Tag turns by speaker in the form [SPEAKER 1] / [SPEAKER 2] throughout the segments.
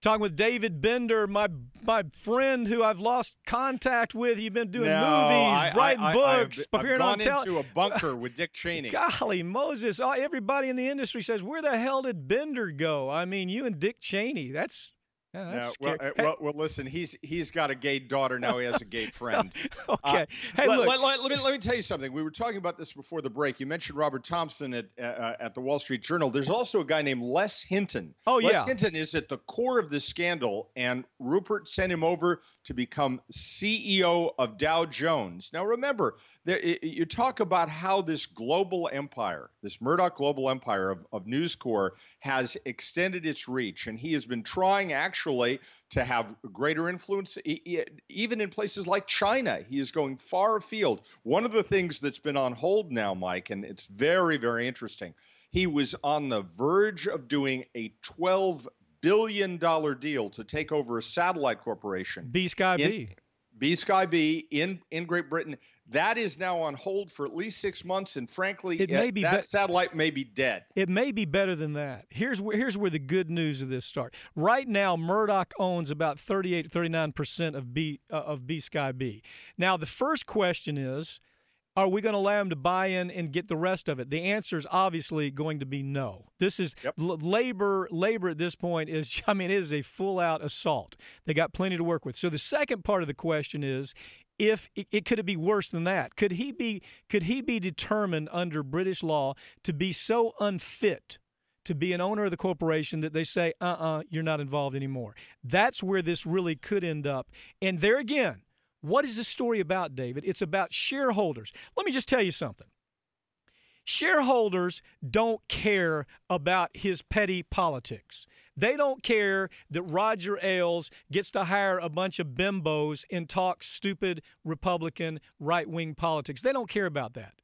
[SPEAKER 1] Talking with David Bender, my my friend who I've lost contact with. You've been doing
[SPEAKER 2] No,
[SPEAKER 1] movies,
[SPEAKER 2] I-
[SPEAKER 1] writing
[SPEAKER 2] I- I-
[SPEAKER 1] books,
[SPEAKER 2] I've,
[SPEAKER 1] appearing
[SPEAKER 2] I've
[SPEAKER 1] on
[SPEAKER 2] gone
[SPEAKER 1] tele-
[SPEAKER 2] into a bunker with Dick Cheney.
[SPEAKER 1] Golly Moses! Oh, everybody in the industry says, "Where the hell did Bender go?" I mean, you and Dick Cheney. That's yeah,
[SPEAKER 2] Yeah, well, uh, well, well, listen, he's he's got a gay daughter now. He has a gay friend.
[SPEAKER 1] okay.
[SPEAKER 2] Uh,
[SPEAKER 1] hey,
[SPEAKER 2] let,
[SPEAKER 1] look.
[SPEAKER 2] let- let- let me let me tell you something. We were talking about this before the break. You mentioned Robert Thomson at uh, at the Wall Street Journal. There's also a guy named Les Hinton.
[SPEAKER 1] Oh,
[SPEAKER 2] Les
[SPEAKER 1] yeah.
[SPEAKER 2] Hinton is at the core of this scandal, and Rupert sent him over to become CEO of Dow Jones. Now, remember, there, you talk about how this global empire, this Murdoch global empire of, of News Corp, has extended its reach, and he has been trying actually to have greater influence, even in places like China. He is going far afield. One of the things that's been on hold now, Mike, and it's very, very interesting. He was on the verge of doing a $12 billion deal to take over a satellite corporation. BSkyB.
[SPEAKER 1] B
[SPEAKER 2] Sky B in in Great Britain. That is now on hold for at least six months, and frankly,
[SPEAKER 1] It may be
[SPEAKER 2] that
[SPEAKER 1] bet-
[SPEAKER 2] satellite may be dead.
[SPEAKER 1] It may be better than that. Here's where here's where the good news of this starts. Right now, Murdoch owns about 38, 39 percent of B uh, of BSkyB. Now, the first question is, are we going to allow him to buy in and get the rest of it? The answer is obviously going to be no. This is
[SPEAKER 2] Yep.
[SPEAKER 1] l- labor. Labor at this point is, I mean, it is a full out assault. They got plenty to work with. So the second part of the question is, if it, it could it be worse than that? Could he be could he be determined under British law to be so unfit to be an owner of the corporation that they say, uh-uh, you're not involved anymore? That's where this really could end up. And there again, what is this story about, David? It's about shareholders. Let me just tell you something. Shareholders don't care about his petty politics. They don't care that Roger Ailes gets to hire a bunch of bimbos and talk stupid Republican right wing politics. They don't care about that.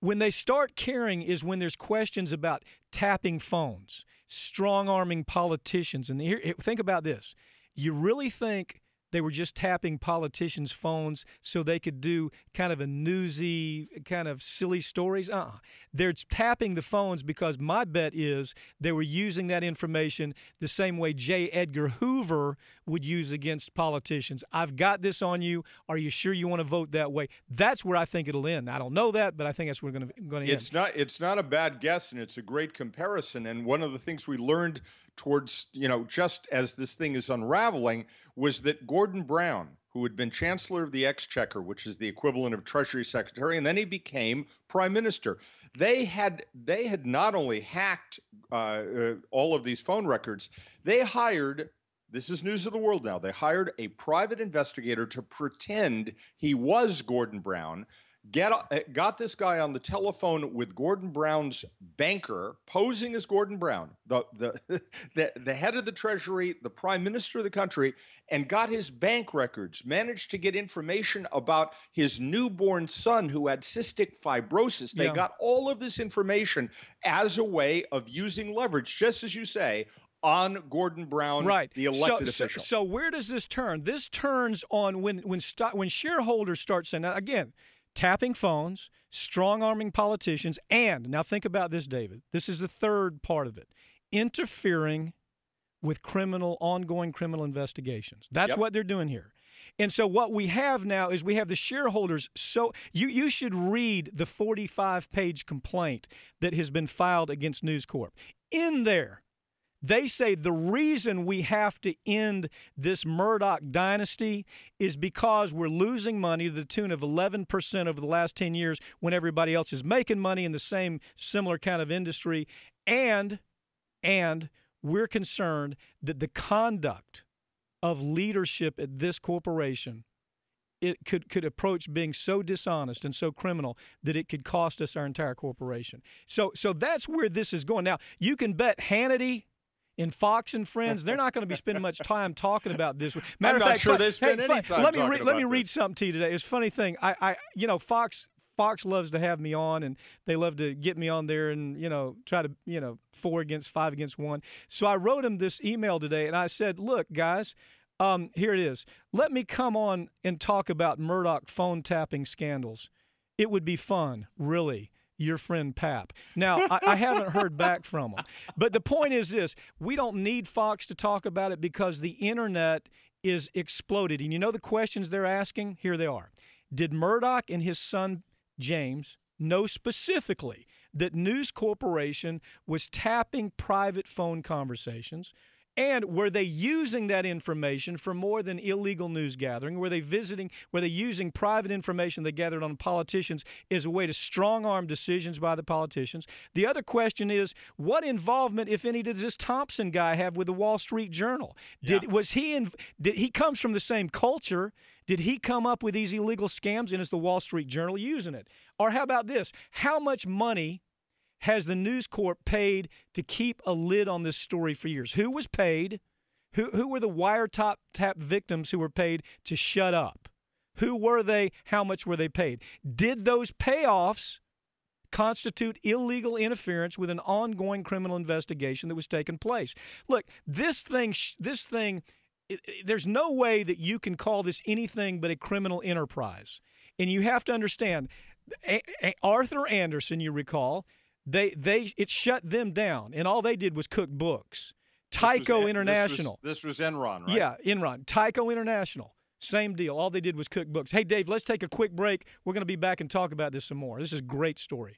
[SPEAKER 1] When they start caring is when there's questions about tapping phones, strong arming politicians. And here, think about this. You really think they were just tapping politicians' phones so they could do kind of a newsy, kind of silly stories. Uh, uh they're tapping the phones because my bet is they were using that information the same way J. Edgar Hoover would use against politicians. I've got this on you. Are you sure you want to vote that way? That's where I think it'll end. I don't know that, but I think that's where we're going to end.
[SPEAKER 2] It's not it's not a bad guess, and it's a great comparison. And one of the things we learned towards you know just as this thing is unraveling was that Gordon Brown, who had been Chancellor of the Exchequer, which is the equivalent of Treasury Secretary, and then he became Prime Minister. They had they had not only hacked uh, uh, all of these phone records, they hired. This is news of the world now. They hired a private investigator to pretend he was Gordon Brown get uh, got this guy on the telephone with Gordon Brown's banker, posing as Gordon Brown, the the the, the head of the Treasury, the Prime Minister of the country, and got his bank records. Managed to get information about his newborn son who had cystic fibrosis. They
[SPEAKER 1] Yeah.
[SPEAKER 2] got all of this information as a way of using leverage, just as you say. On Gordon Brown,
[SPEAKER 1] right.
[SPEAKER 2] the elected
[SPEAKER 1] so,
[SPEAKER 2] official.
[SPEAKER 1] So, so where does this turn? This turns on when when stock, when shareholders start saying again, tapping phones, strong arming politicians, and now think about this, David. This is the third part of it: interfering with criminal ongoing criminal investigations. That's
[SPEAKER 2] Yep.
[SPEAKER 1] what they're doing here. And so what we have now is we have the shareholders so you you should read the 45 page complaint that has been filed against News Corp. In there they say the reason we have to end this Murdoch dynasty is because we're losing money to the tune of 11% over the last 10 years when everybody else is making money in the same similar kind of industry and and we're concerned that the conduct of leadership at this corporation it could could approach being so dishonest and so criminal that it could cost us our entire corporation. So so that's where this is going. Now, you can bet Hannity and Fox and Friends, they're not going to be spending much time talking about this. Matter
[SPEAKER 2] I'm
[SPEAKER 1] of fact,
[SPEAKER 2] sure
[SPEAKER 1] fu-
[SPEAKER 2] they spend
[SPEAKER 1] hey,
[SPEAKER 2] any time
[SPEAKER 1] let me read, let me read
[SPEAKER 2] this.
[SPEAKER 1] something to you today. It's a funny thing. I, I you know Fox Fox loves to have me on and they love to get me on there and you know try to you know four against five against one. So I wrote him this email today and I said, look guys. Um, here it is. Let me come on and talk about Murdoch phone tapping scandals. It would be fun, really. Your friend Pap. Now, I, I, haven't heard back from him. But the point is this we don't need Fox to talk about it because the internet is exploded. And you know the questions they're asking? Here they are. Did Murdoch and his son James know specifically that News Corporation was tapping private phone conversations? And were they using that information for more than illegal news gathering? Were they visiting, were they using private information they gathered on politicians as a way to strong arm decisions by the politicians? The other question is what involvement, if any, does this Thomson guy have with the Wall Street Journal? Did yeah. was he in did he comes from the same culture? Did he come up with these illegal scams and is the Wall Street Journal using it? Or how about this? How much money has the News Corp paid to keep a lid on this story for years? Who was paid? Who, who were the wiretap tap victims who were paid to shut up? Who were they? How much were they paid? Did those payoffs constitute illegal interference with an ongoing criminal investigation that was taking place? Look, this thing, this thing, there's no way that you can call this anything but a criminal enterprise. And you have to understand, a- a- Arthur Andersen, you recall, they they it shut them down, and all they did was cook books. Tyco
[SPEAKER 2] was,
[SPEAKER 1] International.
[SPEAKER 2] This was, this was Enron, right?
[SPEAKER 1] Yeah, Enron. Tyco International. Same deal. All they did was cook books. Hey, Dave, let's take a quick break. We're going to be back and talk about this some more. This is a great story.